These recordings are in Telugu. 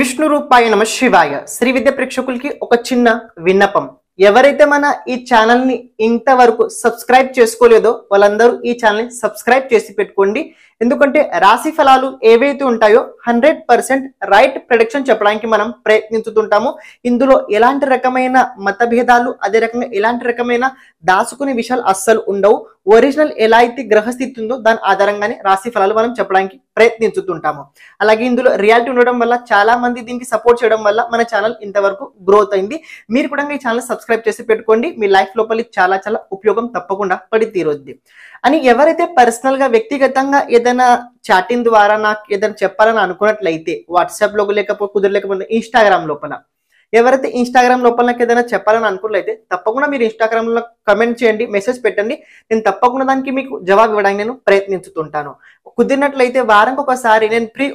విష్ణు రూపాయ నమ శివాయ. శ్రీ విద్య ప్రేక్షకులకి ఒక చిన్న విన్నపం. ఎవరైతే మన ఈ ఛానల్ని ఇంతవరకు సబ్స్క్రైబ్ చేసుకోలేదో వాళ్ళందరూ ఈ ఛానల్ని సబ్స్క్రైబ్ చేసి పెట్టుకోండి. ఎందుకంటే రాశి ఫలాలు ఏవైతే ఉంటాయో హండ్రెడ్ పర్సెంట్ రైట్ ప్రొడక్షన్ చెప్పడానికి మనం ప్రయత్నించుతుంటాము. ఇందులో ఎలాంటి రకమైన మతభేదాలు అదే రకంగా ఎలాంటి రకమైన దాచుకునే విషయాలు అస్సలు ఉండవు. ఒరిజినల్ ఎలా అయితే గ్రహస్థితి ఉందో దాని ఆధారంగానే రాశి ఫలాలు మనం చెప్పడానికి ప్రయత్నించుతుంటాము. అలాగే ఇందులో రియాలిటీ ఉండడం వల్ల చాలా మంది దీనికి సపోర్ట్ చేయడం వల్ల మన ఛానల్ ఇంతవరకు గ్రోత్ అయింది. మీరు కూడా ఈ ఛానల్ సబ్స్క్రైబ్ చేసి పెట్టుకోండి. మీ లైఫ్ లోపలి చాలా చాలా ఉపయోగం తప్పకుండా పడి తీరుద్ది అని ఎవరైతే పర్సనల్గా వ్యక్తిగతంగా ఏదైనా చాటింగ్ ద్వారా నాకు ఏదైనా చెప్పాలని అనుకున్నట్లయితే వాట్సాప్లో లేకపోతే కుదరలేకపోతే ఇన్స్టాగ్రామ్ లోపల. ఎవరైతే ఇన్స్టాగ్రామ్ లోపల నాకు ఏదైనా చెప్పాలని అనుకున్నట్లయితే తప్పకుండా మీరు ఇన్స్టాగ్రామ్లో కమెంట్ చేయండి మెసేజ్ పెట్టండి. నేను తప్పకుండా దానికి మీకు జవాబు ఇవ్వడానికి నేను ప్రయత్నించుతుంటాను. కుదిరినట్లయితే వారానికి ఒకసారి నేను ప్రీ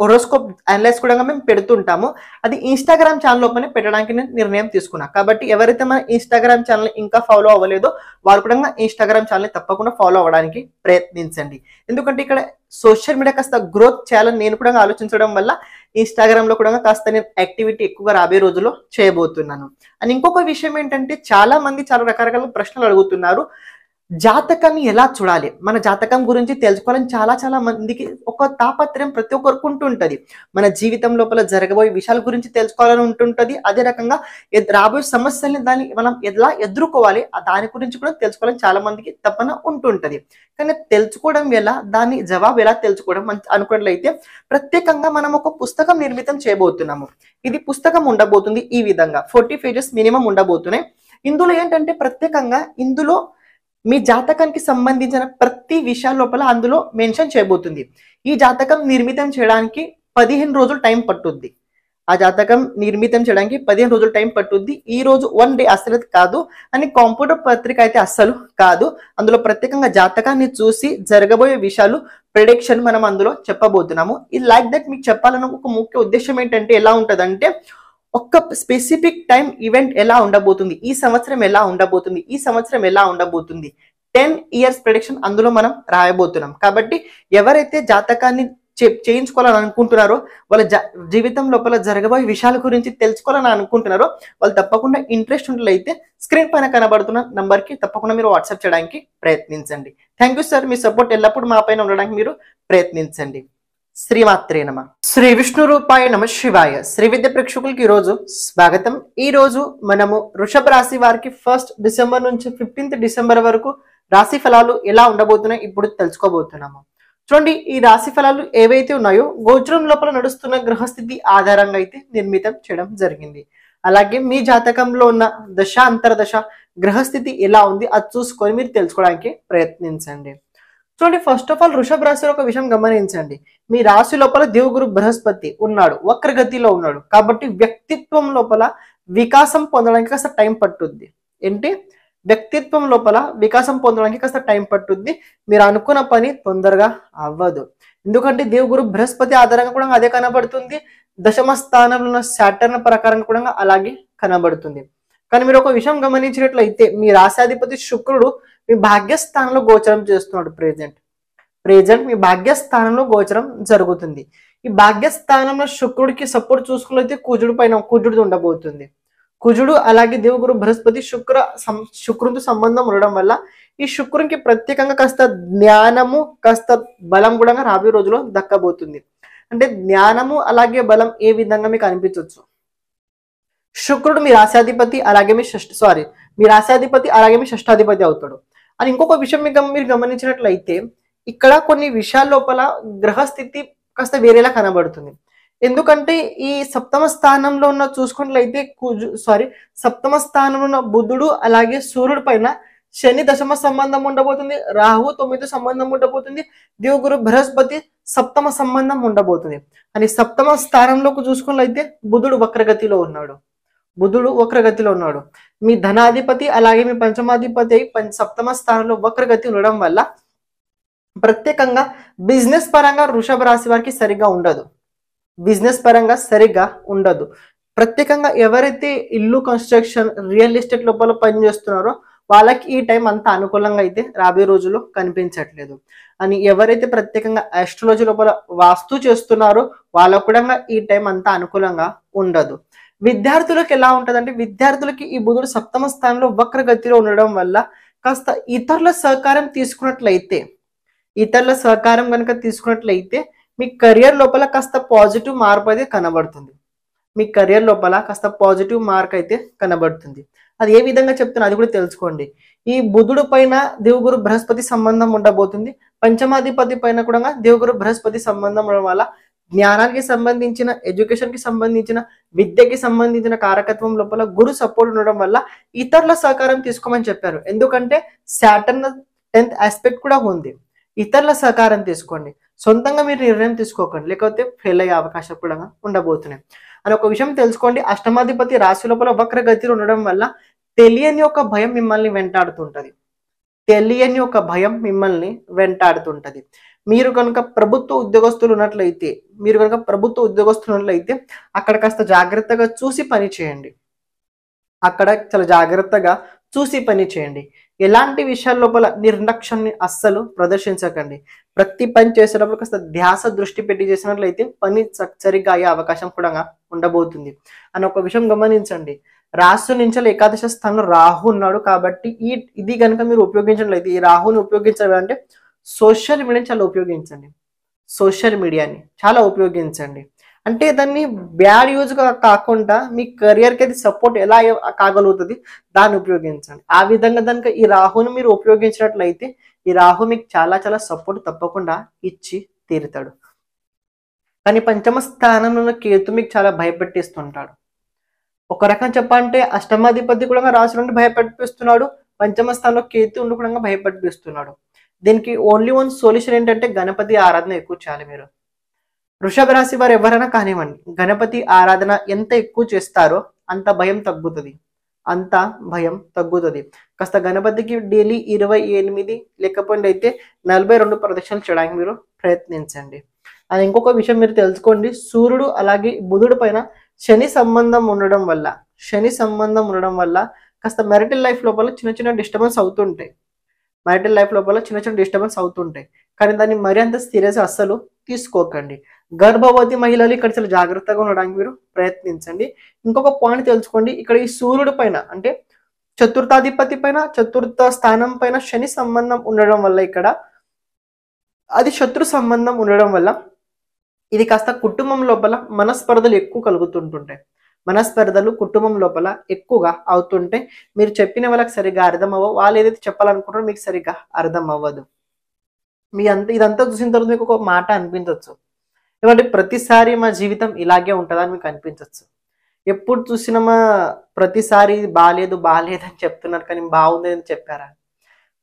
హొరోస్కోప్ అనలైజ్ కూడా మేము పెడుతుంటాము. అది ఇన్స్టాగ్రామ్ ఛానల్ లోపలనే పెట్టడానికి నేను నిర్ణయం తీసుకున్నా. కాబట్టి ఎవరైతే మన ఇన్స్టాగ్రామ్ ఛానల్ ఇంకా ఫాలో అవ్వలేదో వారు కూడా ఇన్స్టాగ్రామ్ ఛానల్ తప్పకుండా ఫాలో అవ్వడానికి ప్రయత్నించండి. ఎందుకంటే ఇక్కడ సోషల్ మీడియా కాస్త గ్రోత్ చేయాలని నేను కూడా ఆలోచించడం వల్ల ఇన్స్టాగ్రామ్లో కూడా కాస్త నేను యాక్టివిటీ ఎక్కువగా రాబోయే రోజుల్లో చేయబోతున్నాను. అండ్ ఇంకొక విషయం ఏంటంటే చాలా మంది చాలా రకరకాల ప్రశ్నలు అడుగుతున్నారు. జాతకాన్ని ఎలా చూడాలి? మన జాతకం గురించి తెలుసుకోవాలని చాలా చాలా మందికి ఒక తాపత్రయం ప్రతి ఒక్కరికి ఉంటుంటది. మన జీవితం లోపల జరగబోయే విషయాల గురించి తెలుసుకోవాలని ఉంటుంటది. అదే రకంగా రాబోయే సమస్యల్ని దాన్ని మనం ఎలా ఎదుర్కోవాలి? దాని గురించి కూడా తెలుసుకోవాలని చాలా మందికి తప్పన ఉంటుంటది. కానీ తెలుసుకోవడం ఎలా? దాని జవాబు ఎలా తెలుసుకోవడం? అనుకున్నట్లయితే ప్రత్యేకంగా మనం ఒక పుస్తకం నిర్మితం చేయబోతున్నాము. ఇది పుస్తకం ఉండబోతుంది ఈ విధంగా. ఫోర్టీ పేజెస్ మినిమం ఉండబోతున్నాయి. ఇందులో ఏంటంటే ప్రత్యేకంగా ఇందులో మీ జాతకానికి సంబంధించిన ప్రతి విషయాల లోపల అందులో మెన్షన్ చేయబోతుంది. ఈ జాతకం నిర్మితం చేయడానికి పదిహేను రోజులు టైం పట్టుద్ది. ఆ జాతకం నిర్మితం చేయడానికి పదిహేను రోజులు టైం పట్టుద్ది. ఈ రోజు వన్ డే అసలు కాదు. అని కంప్యూటర్ పత్రిక అయితే అస్సలు కాదు. అందులో ప్రత్యేకంగా జాతకాన్ని చూసి జరగబోయే విషయాలు ప్రిడిక్షన్ మనం అందులో చెప్పబోతున్నాము. ఇది లైక్ దట్ మీకు చెప్పాలన్న ఒక ముఖ్య ఉద్దేశం ఏంటంటే ఎలా ఉంటుందంటే ఒక్క స్పెసిఫిక్ టైం ఈవెంట్ ఎలా ఉండబోతుంది? ఈ సంవత్సరం ఎలా ఉండబోతుంది? ఈ సంవత్సరం ఎలా ఉండబోతుంది? టెన్ ఇయర్స్ ప్రొడిక్షన్ అందులో మనం రాయబోతున్నాం. కాబట్టి ఎవరైతే జాతకాన్ని చేయించుకోవాలని అనుకుంటున్నారో వాళ్ళ జీవితం లోపల జరగబోయే విషయాల గురించి తెలుసుకోవాలని అనుకుంటున్నారో వాళ్ళు తప్పకుండా ఇంట్రెస్ట్ ఉన్నట్లయితే స్క్రీన్ పైన కనబడుతున్న నంబర్కి తప్పకుండా మీరు వాట్సాప్ చేయడానికి ప్రయత్నించండి. థ్యాంక్ యూ సార్ మీ సపోర్ట్ ఎల్లప్పుడూ మా పైన ఉండడానికి మీరు ప్రయత్నించండి. శ్రీమాత్రే నమ. శ్రీ విష్ణు రూపాయ నమ శివాయ. శ్రీ విద్య ప్రేక్షకులకి ఈ రోజు స్వాగతం. ఈ రోజు మనము వృషభ రాశి వారికి ఫస్ట్ డిసెంబర్ నుంచి ఫిఫ్టీన్త్ డిసెంబర్ వరకు రాశి ఫలాలు ఎలా ఉండబోతున్నాయి ఇప్పుడు తెలుసుకోబోతున్నాము. చూడండి ఈ రాశి ఫలాలు ఏవైతే ఉన్నాయో గోచరం లోపల నడుస్తున్న గ్రహస్థితి ఆధారంగా అయితే నిర్మితం చేయడం జరిగింది. అలాగే మీ జాతకంలో ఉన్న దశ అంతర్దశ గ్రహస్థితి ఎలా ఉంది అది చూసుకొని మీరు తెలుసుకోవడానికి ప్రయత్నించండి. చూడండి ఫస్ట్ ఆఫ్ ఆల్ వృషభ రాశిలో ఒక విషయం గమనించండి. మీ రాశి లోపల దేవుగురు బృహస్పతి ఉన్నాడు వక్రగతిలో ఉన్నాడు. కాబట్టి వ్యక్తిత్వం లోపల వికాసం పొందడానికి కాస్త టైం పట్టుద్ది. ఏంటి? వ్యక్తిత్వం లోపల వికాసం పొందడానికి కాస్త టైం పట్టుద్ది. మీరు అనుకున్న పని తొందరగా అవ్వదు. ఎందుకంటే దేవుగురు బృహస్పతి ఆధారంగా కూడా అదే కనబడుతుంది. దశమ స్థానంలో ఉన్న సాటర్న్ ప్రకారం కూడా అలాగే కనబడుతుంది. కానీ మీరు ఒక విషయం గమనించినట్లయితే మీ రాశాధిపతి శుక్రుడు మీ భాగ్యస్థానంలో గోచరం చేస్తున్నాడు ప్రెజెంట్ ప్రెజెంట్ మీ భాగ్యస్థానంలో గోచరం జరుగుతుంది. ఈ భాగ్యస్థానంలో శుక్రుడికి సపోర్ట్ చూసుకున్నైతే కుజుడు పైన కుజుడు ఉండబోతుంది. కుజుడు అలాగే దేవుగురు బృహస్పతి శుక్ర సం- శుక్రుడితో సంబంధం ఉండడం వల్ల ఈ శుక్రునికి ప్రత్యేకంగా కాస్త జ్ఞానము కాస్త బలం కూడా రాబోయే రోజులో దక్కబోతుంది. అంటే జ్ఞానము అలాగే బలం ఏ విధంగా మీకు అనిపించవచ్చు శుక్రుడు మీ రాశాధిపతి అలాగే మీ షష్ఠ సారీ మీ రాశాధిపతి అలాగే మీ షష్టాధిపతి అవుతాడు. అని ఇంకొక విషయం మీకు మీరు గమనించినట్లయితే ఇక్కడ కొన్ని విషయాల లోపల గ్రహస్థితి కాస్త వేరేలా కనబడుతుంది. ఎందుకంటే ఈ సప్తమ స్థానంలో ఉన్న చూసుకున్నట్లయితే కుజు సారీ సప్తమ స్థానంలో ఉన్న బుధుడు అలాగే సూర్యుడు పైన శని దశమ సంబంధం ఉండబోతుంది రాహు తొమ్మిది సంబంధం ఉండబోతుంది దేవుగురు బృహస్పతి సప్తమ సంబంధం ఉండబోతుంది. అని సప్తమ స్థానంలోకి చూసుకున్నట్లయితే బుధుడు వక్రగతిలో ఉన్నాడు. బుధుడు వక్రగతిలో ఉన్నాడు. మీ ధనాధిపతి అలాగే మీ పంచమాధిపతి అయి పంచ సప్తమ స్థానంలో వక్రగతి ఉండడం వల్ల ప్రత్యేకంగా బిజినెస్ పరంగా వృషభ రాశి వారికి సరిగా ఉండదు. బిజినెస్ పరంగా సరిగా ఉండదు. ప్రత్యేకంగా ఎవరైతే ఇల్లు కన్స్ట్రక్షన్ రియల్ ఎస్టేట్ లోపల పనిచేస్తున్నారో వాళ్ళకి ఈ టైం అంత అనుకూలంగా అయితే రాబోయే రోజుల్లో కనిపించట్లేదు. అని ఎవరైతే ప్రత్యేకంగా ఆస్ట్రాలజీ లోపల వాస్తు చేస్తున్నారో వాళ్ళకు కూడా ఈ టైం అంత అనుకూలంగా ఉండదు. విద్యార్థులకు ఎలా ఉంటదంటే విద్యార్థులకి ఈ బుధుడు సప్తమ స్థానంలో వక్రగతిలో ఉండడం వల్ల కాస్త ఇతరుల సహకారం తీసుకున్నట్లయితే ఇతరుల సహకారం కనుక తీసుకున్నట్లయితే మీ కెరియర్ లోపల కాస్త పాజిటివ్ మార్పు అయితే కనబడుతుంది. మీ కెరియర్ లోపల కాస్త పాజిటివ్ మార్క్ అయితే కనబడుతుంది. అది ఏ విధంగా చెప్తున్నా అది కూడా తెలుసుకోండి. ఈ బుధుడు పైన దేవుగురు బృహస్పతి సంబంధం ఉండబోతుంది. పంచమాధిపతి పైన కూడా దేవుగురు బృహస్పతి సంబంధం ఉండడం వల్ల జ్ఞానానికి సంబంధించిన ఎడ్యుకేషన్కి సంబంధించిన విద్యకి సంబంధించిన కారకత్వం లోపల గురు సపోర్ట్ ఉండడం వల్ల ఇతరుల సహకారం తీసుకోమని చెప్పారు. ఎందుకంటే శాటర్న్ టెన్త్ ఆస్పెక్ట్ కూడా ఉంది. ఇతరుల సహకారం తీసుకోండి. సొంతంగా మీరు నిర్ణయం తీసుకోకండి. లేకపోతే ఫెయిల్ అయ్యే అవకాశం కూడా ఉండబోతున్నాయి. అని ఒక విషయం తెలుసుకోండి. అష్టమాధిపతి రాశి లోపల వక్రగతిలో ఉండడం వల్ల తెలియని ఒక భయం మిమ్మల్ని వెంటాడుతుంటది. తెలియని ఒక భయం మిమ్మల్ని వెంటాడుతుంటది. మీరు కనుక ప్రభుత్వ ఉద్యోగస్తులు ఉన్నట్లయితే మీరు కనుక ప్రభుత్వ ఉద్యోగస్తులు ఉన్నట్లయితే అక్కడ కాస్త జాగ్రత్తగా చూసి పని చేయండి. అక్కడ చాలా జాగ్రత్తగా చూసి పని చేయండి. ఎలాంటి విషయాల లోపల నిర్లక్ష్యాన్ని అస్సలు ప్రదర్శించకండి. ప్రతి పని చేసేటప్పుడు కాస్త ధ్యాస దృష్టి పెట్టి చేసినట్లయితే పని సరిగ్గా అయ్యే అవకాశం కూడా ఉండబోతుంది. అని ఒక విషయం గమనించండి. రాశి నుంచి ఏకాదశ స్థానంలో రాహు ఉన్నాడు కాబట్టి ఈ ఇది కనుక మీరు ఉపయోగించినట్లయితే ఈ రాహుని ఉపయోగించడం అంటే సోషల్ మీడియాని చాలా ఉపయోగించండి. సోషల్ మీడియాని చాలా ఉపయోగించండి. అంటే దాన్ని బ్యాడ్ యూజ్గా కాకుండా మీ కెరియర్కి అది సపోర్ట్ ఎలా కాగలుగుతుంది దాన్ని ఉపయోగించండి. ఆ విధంగా దానికి ఈ రాహుని మీరు ఉపయోగించినట్లయితే ఈ రాహు మీకు చాలా చాలా సపోర్ట్ తప్పకుండా ఇచ్చి తీరుతాడు. కానీ పంచమ స్థానంలో కేతు మీకు చాలా భయపెట్టిస్తుంటాడు. ఒక రకం చెప్పాలంటే అష్టమాధిపతి కూడా రాశి నుండి భయపడిపిస్తున్నాడు పంచమ స్థానంలో కేతు ఉండి కూడా భయపడిపిస్తున్నాడు దీనికి ఓన్లీ వన్ సొల్యూషన్ ఏంటంటే గణపతి ఆరాధన ఎక్కువ చేయాలి మీరు. వృషభ రాశి వారు ఎవరైనా కానివ్వండి గణపతి ఆరాధన ఎంత ఎక్కువ చేస్తారో అంత భయం తగ్గుతుంది. అంత భయం తగ్గుతుంది. కాస్త గణపతికి డైలీ ఇరవై ఎనిమిది లేకపోతే అయితే నలభై రెండు ప్రదక్షిణలు చేయడానికి మీరు ప్రయత్నించండి. అది ఇంకొక విషయం మీరు తెలుసుకోండి. సూర్యుడు అలాగే బుధుడు పైన శని సంబంధం ఉండడం వల్ల శని సంబంధం ఉండడం వల్ల కాస్త మెరిటల్ లైఫ్ లోపల చిన్న చిన్న డిస్టర్బెన్స్ అవుతుంటాయి. మ్యారిటల్ లైఫ్ లోపల చిన్న చిన్న డిస్టర్బెన్స్ అవుతుంటాయి. కానీ దాన్ని మరీ అంత సీరియస్ అస్సలు తీసుకోకండి. గర్భవతి మహిళలు ఇక్కడ చాలా జాగ్రత్తగా ఉండడానికి మీరు ప్రయత్నించండి. ఇంకొక పాయింట్ తెలుసుకోండి. ఇక్కడ ఈ సూర్యుడు పైన అంటే చతుర్థాధిపతి పైన చతుర్థ స్థానం పైన శని సంబంధం ఉండడం వల్ల ఇక్కడ అది శత్రు సంబంధం ఉండడం వల్ల ఇది కాస్త కుటుంబం లోపల మనస్పర్ధలు ఎక్కువ కలుగుతుంటుంటాయి. మనస్పర్ధలు కుటుంబం లోపల ఎక్కువగా అవుతుంటే మీరు చెప్పిన వాళ్ళకి సరిగ్గా అర్థం అవ్వవు వాళ్ళు ఏదైతే చెప్పాలనుకుంటారో మీకు సరిగ్గా అర్థం అవ్వదు. మీ అంత ఇదంతా చూసిన తర్వాత మీకు ఒక మాట అనిపించవచ్చు ఎందుకంటే ప్రతిసారి మా జీవితం ఇలాగే ఉంటుందని మీకు అనిపించవచ్చు ఎప్పుడు చూసినా మా ప్రతిసారి బాగాలేదు బాగాలేదు అని చెప్తున్నారు కానీ బాగుంది అని చెప్పారా?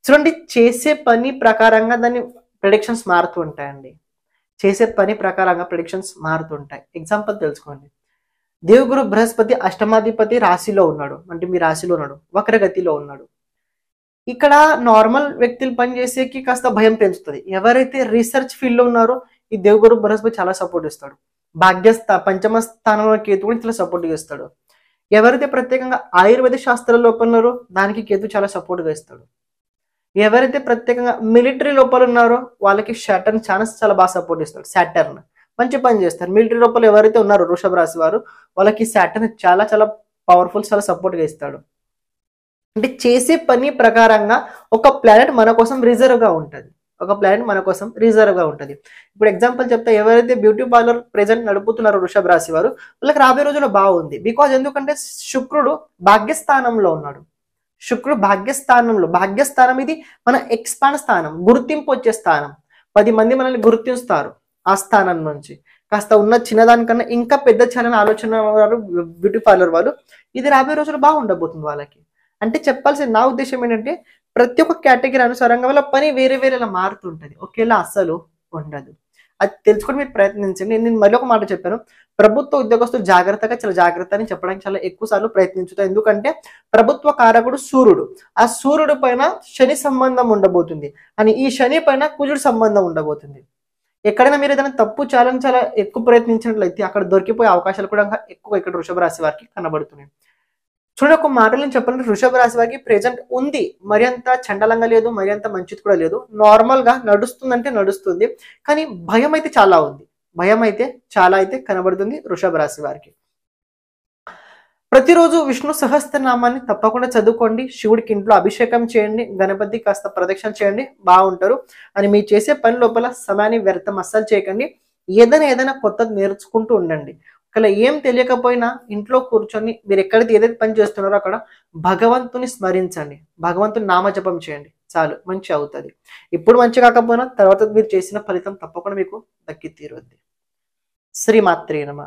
చూడండి చేసే పని ప్రకారంగా దాని ప్రొడిక్షన్స్ మారుతూ ఉంటాయండి. చేసే పని ప్రకారంగా ప్రిడిక్షన్స్ మారుతుంటాయి. ఎగ్జాంపుల్ తెలుసుకోండి. దేవుగురు బృహస్పతి అష్టమాధిపతి రాశిలో ఉన్నాడు. అంటే మీ రాశిలో ఉన్నాడు. వక్రగతిలో ఉన్నాడు. ఇక్కడ నార్మల్ వ్యక్తులు పనిచేసేకి కాస్త భయం పెంచుతుంది. ఎవరైతే రీసెర్చ్ ఫీల్డ్లో ఉన్నారో ఈ దేవుగురు బృహస్పతి చాలా సపోర్ట్ ఇస్తాడు భాగ్యస్థ పంచమ స్థానంలో కేతు కూడా చాలా సపోర్ట్ చేస్తాడు. ఎవరైతే ప్రత్యేకంగా ఆయుర్వేద శాస్త్ర ఉన్నారో దానికి కేతు చాలా సపోర్ట్గా ఇస్తాడు ఎవరైతే ప్రత్యేకంగా మిలిటరీ లోపల ఉన్నారో వాళ్ళకి షటర్న్ ఛానల్స్ చాలా బాగా సపోర్ట్ చేస్తున్నారు సాటర్న్ మంచి పని చేస్తారు. మిలిటరీ లోపల ఎవరైతే ఉన్నారో వృషభ రాశి వారు వాళ్ళకి సాటర్న్ చాలా చాలా పవర్ఫుల్ చాలా సపోర్ట్గా ఇస్తాడు. అంటే చేసే పని ప్రకారంగా ఒక ప్లానెట్ మన కోసం రిజర్వ్గా ఉంటుంది. ఒక ప్లానెట్ మన కోసం రిజర్వ్గా ఉంటుంది. ఇప్పుడు ఎగ్జాంపుల్ చెప్తే ఎవరైతే బ్యూటీ పార్లర్ ప్రెజెంట్ నడుపుతున్నారో వృషభ రాశి వారు వాళ్ళకి రాబోయే రోజుల్లో బాగుంది. బికాజ్ ఎందుకంటే శుక్రుడు భాగ్యస్థానంలో ఉన్నాడు. శుక్రుడు భాగ్యస్థానంలో భాగ్యస్థానం ఇది మన ఎక్స్పాండ్ స్థానం గుర్తింపు వచ్చే స్థానం. పది మంది మనల్ని గుర్తిస్తారు ఆ స్థానం నుంచి. కాస్త ఉన్న చిన్నదానికన్నా ఇంకా పెద్ద చేయాలని ఆలోచన వారు బ్యూటీ పార్లర్ వాళ్ళు ఇది రాబోయే రోజులు బాగుండబోతుంది వాళ్ళకి. అంటే చెప్పాల్సిన నా ఉద్దేశం ఏంటంటే ప్రతి ఒక్క కేటగిరీ అనుసారంగా వాళ్ళ పని వేరే వేరేలా మారుతుంటుంది ఒకేలా అస్సలు ఉండదు. అది తెలుసుకొని మీరు ప్రయత్నించండి. నేను మళ్ళీ ఒక మాట చెప్పాను. ప్రభుత్వ ఉద్యోగస్తులు జాగ్రత్తగా చాలా జాగ్రత్త అని చెప్పడానికి చాలా ఎక్కువ సార్లు ప్రయత్నించుతారు. ఎందుకంటే ప్రభుత్వ కారకుడు సూర్యుడు. ఆ సూర్యుడు పైన శని సంబంధం ఉండబోతుంది. అని ఈ శని పైన కుజుడు సంబంధం ఉండబోతుంది. ఎక్కడైనా మీరు ఏదైనా తప్పు చేయాలని చాలా ఎక్కువ ప్రయత్నించినట్లయితే అక్కడ దొరికిపోయే అవకాశాలు కూడా ఎక్కువ ఇక్కడ వృషభ రాశి వారికి కనబడుతున్నాయి. చూడండి ఒక మాటలు నేను చెప్పాలంటే వృషభ రాశి వారికి ప్రెజెంట్ ఉంది. మరి అంత చండలంగా లేదు మరి అంత మంచిది కూడా లేదు. నార్మల్గా నడుస్తుందంటే నడుస్తుంది. కానీ భయం అయితే చాలా ఉంది. భయం అయితే చాలా అయితే కనబడుతుంది వృషభ రాశి వారికి. ప్రతిరోజు విష్ణు సహస్రనామాన్ని తప్పకుండా చదువుకోండి. శివుడికి ఇంట్లో అభిషేకం చేయండి. గణపతి కాస్త ప్రదక్షిణ చేయండి. బాగుంటారు. అని మీరు చేసే పని లోపల సమయాన్ని వ్యర్థం అస్సలు చేయకండి. ఏదైనా ఏదైనా కొత్తది నేర్చుకుంటూ ఉండండి. ఒకవేళ ఏం తెలియకపోయినా ఇంట్లో కూర్చొని మీరు ఎక్కడైతే ఏదైతే పని చేస్తున్నారో అక్కడ భగవంతుని స్మరించండి. భగవంతుని నామజపం చేయండి. చాలు మంచి అవుతుంది. ఇప్పుడు మంచి కాకపోయినా తర్వాత మీరు చేసిన ఫలితం తప్పకుండా మీకు దక్కి తీరుద్ది. శ్రీమాత్రే నమ.